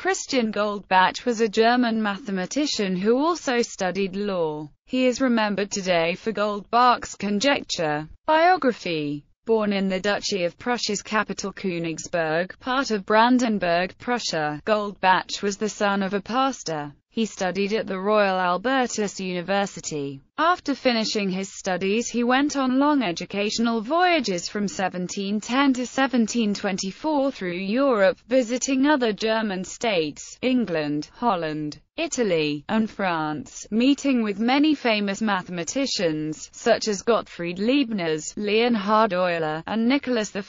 Christian Goldbach was a German mathematician who also studied law. He is remembered today for Goldbach's conjecture. Biography Born in the Duchy of Prussia's capital Königsberg, part of Brandenburg, Prussia, Goldbach was the son of a pastor. He studied at the Royal Albertus University. After finishing his studies he went on long educational voyages from 1710 to 1724 through Europe, visiting other German states, England, Holland, Italy, and France, meeting with many famous mathematicians, such as Gottfried Leibniz, Leonhard Euler, and Nicholas I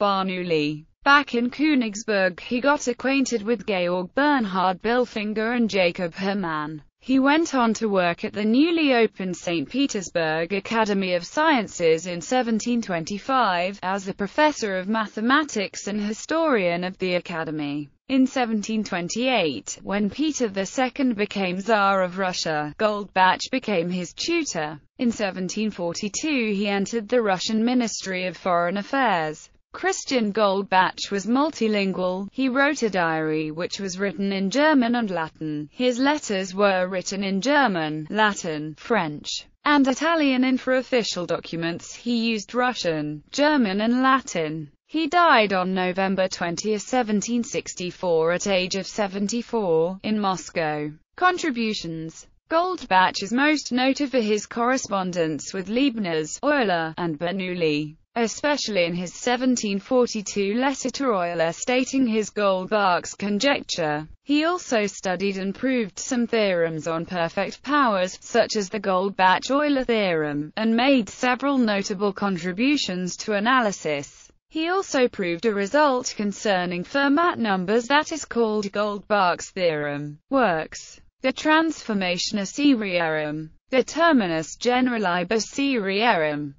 Bernoulli. Back in Königsberg he got acquainted with Georg Bernhard Bilfinger and Jacob Hermann. He went on to work at the newly opened St. Petersburg Academy of Sciences in 1725, as a professor of mathematics and historian of the Academy. In 1728, when Peter II became Tsar of Russia, Goldbach became his tutor. In 1742 he entered the Russian Ministry of Foreign Affairs. Christian Goldbach was multilingual. He wrote a diary which was written in German and Latin. His letters were written in German, Latin, French, and Italian and for official documents he used Russian, German and Latin. He died on November 20, 1764 at age of 74, in Moscow. Contributions Goldbach is most noted for his correspondence with Leibniz, Euler, and Bernoulli especially in his 1742 letter to Euler stating his Goldbach's conjecture. He also studied and proved some theorems on perfect powers, such as the Goldbach-Euler theorem, and made several notable contributions to analysis. He also proved a result concerning Fermat numbers that is called Goldbach's theorem. Works. De Transformatione Serierum. De Terminis Generalibus Serierum.